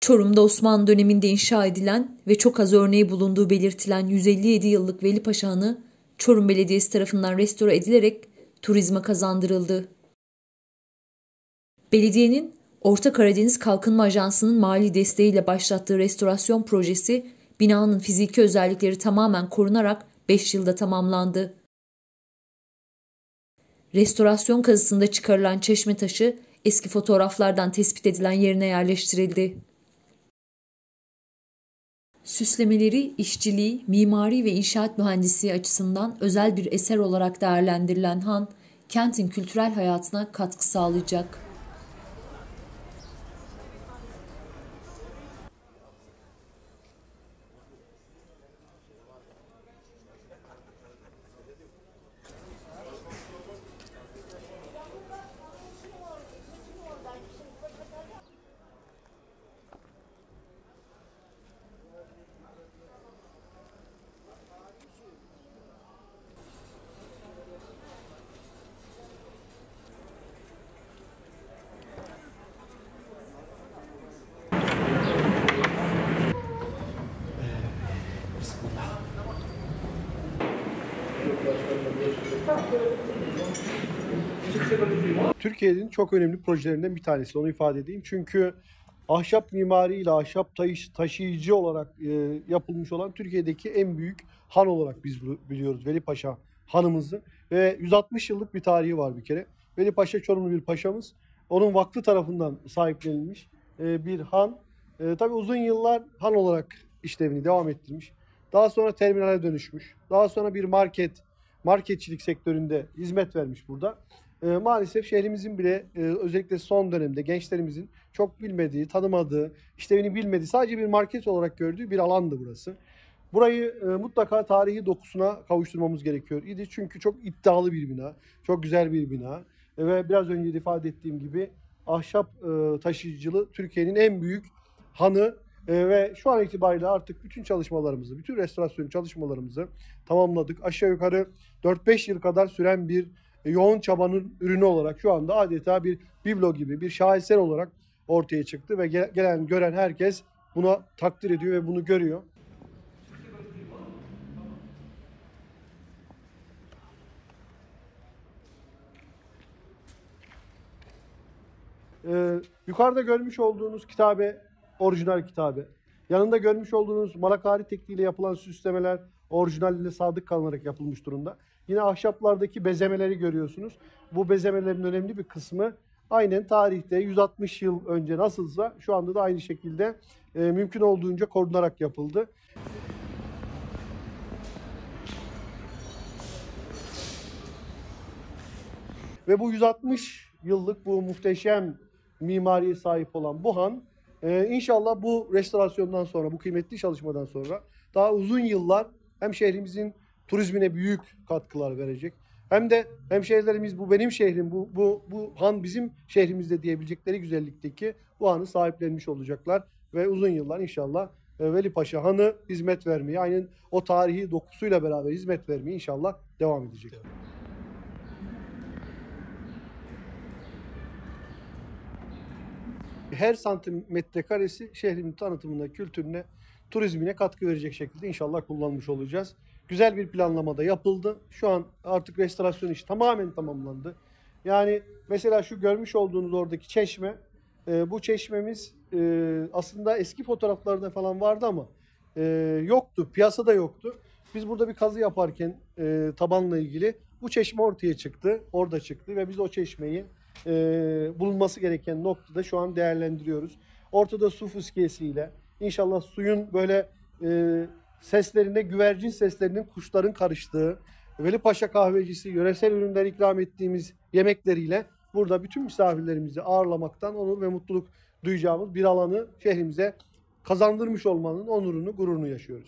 Çorum'da Osmanlı döneminde inşa edilen ve çok az örneği bulunduğu belirtilen 157 yıllık Veli Paşa Çorum Belediyesi tarafından restore edilerek turizme kazandırıldı. Belediyenin Orta Karadeniz Kalkınma Ajansı'nın mali desteğiyle başlattığı restorasyon projesi, binanın fiziki özellikleri tamamen korunarak 5 yılda tamamlandı. Restorasyon kazısında çıkarılan çeşme taşı eski fotoğraflardan tespit edilen yerine yerleştirildi. Süslemeleri, işçiliği, mimari ve inşaat mühendisliği açısından özel bir eser olarak değerlendirilen han, kentin kültürel hayatına katkı sağlayacak. Türkiye'nin çok önemli projelerinden bir tanesi onu ifade edeyim. Çünkü ahşap mimariyle ahşap taşı, taşıyıcı olarak e, yapılmış olan Türkiye'deki en büyük han olarak biz biliyoruz Veli Paşa hanımızı. Ve 160 yıllık bir tarihi var bir kere. Veli Paşa Çorumlu bir paşamız. Onun vakfı tarafından sahiplenilmiş e, bir han. E, tabii uzun yıllar han olarak işlevini devam ettirmiş. Daha sonra terminale dönüşmüş. Daha sonra bir market, marketçilik sektöründe hizmet vermiş burada. E, maalesef şehrimizin bile e, özellikle son dönemde gençlerimizin çok bilmediği, tanımadığı, işlevini bilmediği, sadece bir market olarak gördüğü bir alandı burası. Burayı e, mutlaka tarihi dokusuna kavuşturmamız gerekiyor idi. Çünkü çok iddialı bir bina, çok güzel bir bina. E, ve biraz önce de ifade ettiğim gibi ahşap e, taşıyıcılığı Türkiye'nin en büyük hanı e, ve şu an itibariyle artık bütün çalışmalarımızı, bütün restorasyon çalışmalarımızı tamamladık. Aşağı yukarı 4-5 yıl kadar süren bir yoğun çabanın ürünü olarak şu anda adeta bir biblo gibi bir şaheser olarak ortaya çıktı ve gelen gören herkes buna takdir ediyor ve bunu görüyor. Ee, yukarıda görmüş olduğunuz kitabe orijinal kitabe. Yanında görmüş olduğunuz malakari tekniğiyle yapılan süslemeler orijinaline sadık kalınarak yapılmış durumda. Yine ahşaplardaki bezemeleri görüyorsunuz. Bu bezemelerin önemli bir kısmı aynen tarihte 160 yıl önce nasılsa şu anda da aynı şekilde e, mümkün olduğunca korunarak yapıldı. Ve bu 160 yıllık bu muhteşem mimariye sahip olan bu han ee, inşallah bu restorasyondan sonra, bu kıymetli çalışmadan sonra daha uzun yıllar hem şehrimizin turizmine büyük katkılar verecek. Hem de hemşehrilerimiz bu benim şehrim, bu, bu, bu han bizim şehrimizde diyebilecekleri güzellikteki bu hanı sahiplenmiş olacaklar. Ve uzun yıllar inşallah e, Veli Paşa Hanı hizmet vermeye, aynen o tarihi dokusuyla beraber hizmet vermeye inşallah devam edecek. her santimetre karesi şehrin tanıtımına, kültürüne, turizmine katkı verecek şekilde inşallah kullanmış olacağız. Güzel bir planlamada yapıldı. Şu an artık restorasyon işi tamamen tamamlandı. Yani mesela şu görmüş olduğunuz oradaki çeşme, e, bu çeşmemiz e, aslında eski fotoğraflarda falan vardı ama e, yoktu, piyasada yoktu. Biz burada bir kazı yaparken e, tabanla ilgili bu çeşme ortaya çıktı, orada çıktı ve biz o çeşmeyi e, bulunması gereken noktada şu an değerlendiriyoruz. Ortada su fıskiyesiyle inşallah suyun böyle e, seslerinde güvercin seslerinin kuşların karıştığı Veli Paşa kahvecisi yöresel ürünler ikram ettiğimiz yemekleriyle burada bütün misafirlerimizi ağırlamaktan onur ve mutluluk duyacağımız bir alanı şehrimize kazandırmış olmanın onurunu, gururunu yaşıyoruz.